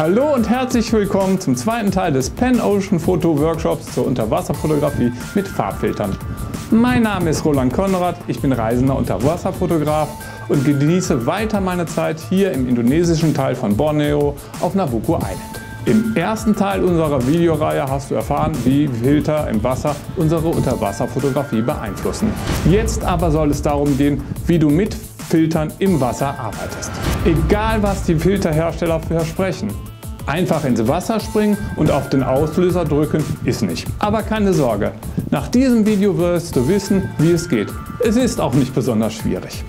Hallo und herzlich willkommen zum zweiten Teil des Pen Ocean Photo Workshops zur Unterwasserfotografie mit Farbfiltern. Mein Name ist Roland Konrad, ich bin reisender Unterwasserfotograf und genieße weiter meine Zeit hier im indonesischen Teil von Borneo auf Nabucco Island. Im ersten Teil unserer Videoreihe hast du erfahren, wie Filter im Wasser unsere Unterwasserfotografie beeinflussen. Jetzt aber soll es darum gehen, wie du mit Filtern im Wasser arbeitest. Egal was die Filterhersteller versprechen, Einfach ins Wasser springen und auf den Auslöser drücken ist nicht. Aber keine Sorge, nach diesem Video wirst du wissen, wie es geht. Es ist auch nicht besonders schwierig.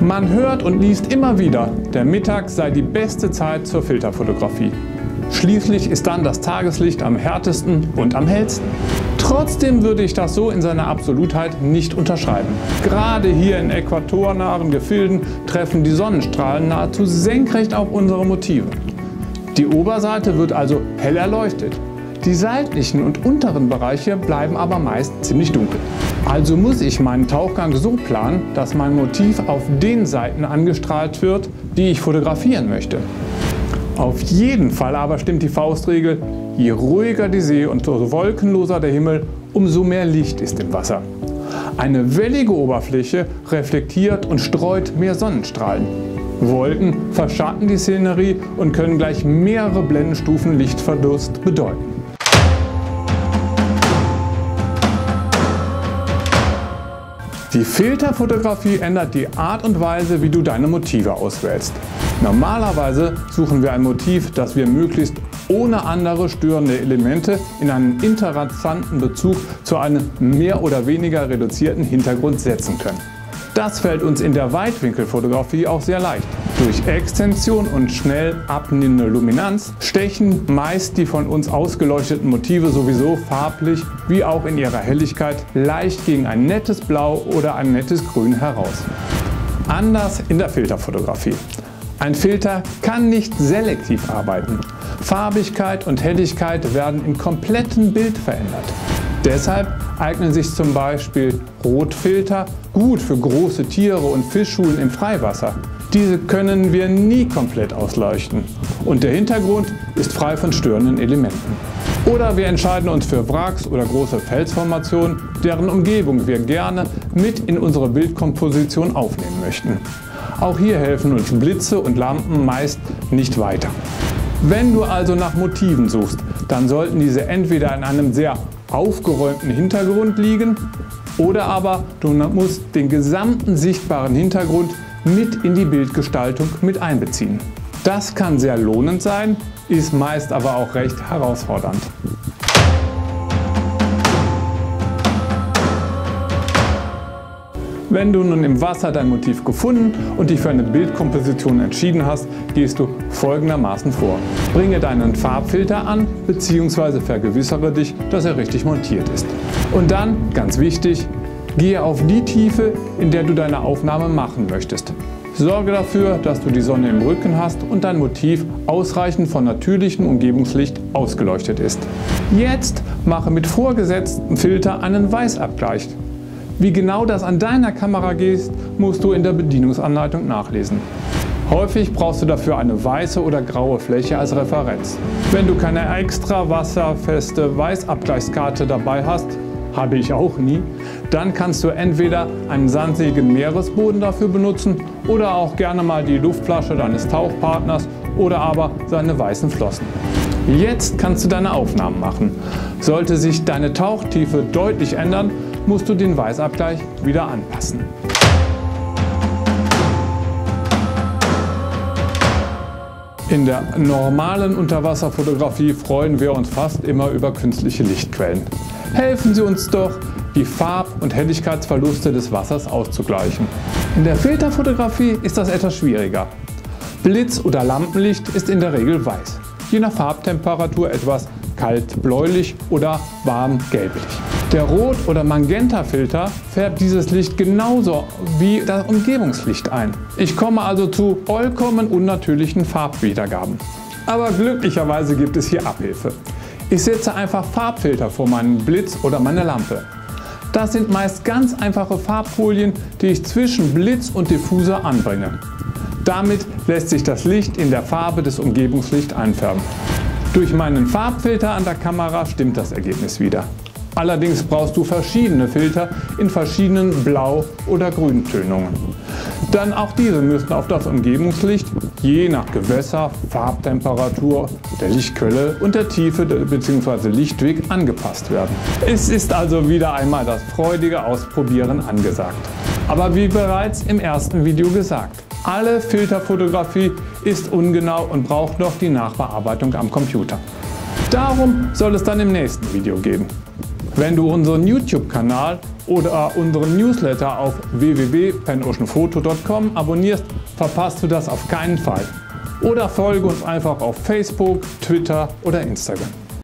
Man hört und liest immer wieder, der Mittag sei die beste Zeit zur Filterfotografie. Schließlich ist dann das Tageslicht am härtesten und am hellsten. Trotzdem würde ich das so in seiner Absolutheit nicht unterschreiben. Gerade hier in äquatornahen Gefilden treffen die Sonnenstrahlen nahezu senkrecht auf unsere Motive. Die Oberseite wird also hell erleuchtet. Die seitlichen und unteren Bereiche bleiben aber meist ziemlich dunkel. Also muss ich meinen Tauchgang so planen, dass mein Motiv auf den Seiten angestrahlt wird, die ich fotografieren möchte. Auf jeden Fall aber stimmt die Faustregel, je ruhiger die See und so wolkenloser der Himmel, umso mehr Licht ist im Wasser. Eine wellige Oberfläche reflektiert und streut mehr Sonnenstrahlen. Wolken verschatten die Szenerie und können gleich mehrere Blendenstufen Lichtverlust bedeuten. Die Filterfotografie ändert die Art und Weise, wie du deine Motive auswählst. Normalerweise suchen wir ein Motiv, das wir möglichst ohne andere störende Elemente in einen interessanten Bezug zu einem mehr oder weniger reduzierten Hintergrund setzen können. Das fällt uns in der Weitwinkelfotografie auch sehr leicht. Durch Extension und schnell abnehmende Luminanz stechen meist die von uns ausgeleuchteten Motive sowieso farblich wie auch in ihrer Helligkeit leicht gegen ein nettes Blau oder ein nettes Grün heraus. Anders in der Filterfotografie. Ein Filter kann nicht selektiv arbeiten. Farbigkeit und Helligkeit werden im kompletten Bild verändert. Deshalb eignen sich zum Beispiel Rotfilter gut für große Tiere und Fischschulen im Freiwasser. Diese können wir nie komplett ausleuchten und der Hintergrund ist frei von störenden Elementen. Oder wir entscheiden uns für Wracks oder große Felsformationen, deren Umgebung wir gerne mit in unsere Bildkomposition aufnehmen möchten. Auch hier helfen uns Blitze und Lampen meist nicht weiter. Wenn du also nach Motiven suchst, dann sollten diese entweder in einem sehr aufgeräumten Hintergrund liegen oder aber du musst den gesamten sichtbaren Hintergrund mit in die Bildgestaltung mit einbeziehen. Das kann sehr lohnend sein, ist meist aber auch recht herausfordernd. Wenn du nun im Wasser dein Motiv gefunden und dich für eine Bildkomposition entschieden hast, gehst du folgendermaßen vor. Bringe deinen Farbfilter an bzw. vergewissere dich, dass er richtig montiert ist. Und dann, ganz wichtig, gehe auf die Tiefe, in der du deine Aufnahme machen möchtest. Sorge dafür, dass du die Sonne im Rücken hast und dein Motiv ausreichend von natürlichem Umgebungslicht ausgeleuchtet ist. Jetzt mache mit vorgesetztem Filter einen Weißabgleich. Wie genau das an deiner Kamera geht, musst du in der Bedienungsanleitung nachlesen. Häufig brauchst du dafür eine weiße oder graue Fläche als Referenz. Wenn du keine extra wasserfeste Weißabgleichskarte dabei hast, habe ich auch nie, dann kannst du entweder einen sandigen Meeresboden dafür benutzen oder auch gerne mal die Luftflasche deines Tauchpartners oder aber seine weißen Flossen. Jetzt kannst du deine Aufnahmen machen. Sollte sich deine Tauchtiefe deutlich ändern, musst du den Weißabgleich wieder anpassen. In der normalen Unterwasserfotografie freuen wir uns fast immer über künstliche Lichtquellen. Helfen Sie uns doch, die Farb- und Helligkeitsverluste des Wassers auszugleichen. In der Filterfotografie ist das etwas schwieriger. Blitz- oder Lampenlicht ist in der Regel weiß, je nach Farbtemperatur etwas kalt bläulich oder warm gelblich. Der Rot- oder Magenta-Filter färbt dieses Licht genauso wie das Umgebungslicht ein. Ich komme also zu vollkommen unnatürlichen Farbwiedergaben. Aber glücklicherweise gibt es hier Abhilfe. Ich setze einfach Farbfilter vor meinen Blitz oder meine Lampe. Das sind meist ganz einfache Farbfolien, die ich zwischen Blitz und Diffuser anbringe. Damit lässt sich das Licht in der Farbe des Umgebungslichts einfärben. Durch meinen Farbfilter an der Kamera stimmt das Ergebnis wieder. Allerdings brauchst du verschiedene Filter in verschiedenen Blau- oder Grüntönungen. Denn auch diese müssen auf das Umgebungslicht je nach Gewässer, Farbtemperatur, der Lichtquelle und der Tiefe bzw. Lichtweg angepasst werden. Es ist also wieder einmal das freudige Ausprobieren angesagt. Aber wie bereits im ersten Video gesagt, alle Filterfotografie ist ungenau und braucht noch die Nachbearbeitung am Computer. Darum soll es dann im nächsten Video gehen. Wenn du unseren YouTube-Kanal oder unseren Newsletter auf www.penoceanphoto.com abonnierst, verpasst du das auf keinen Fall. Oder folge uns einfach auf Facebook, Twitter oder Instagram.